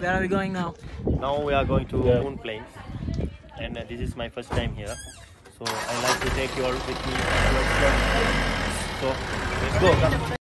Where are we going now? Now we are going to Yeah. Moon Plains, and uh, this is my first time here. So I like to take you all with me. So let's go.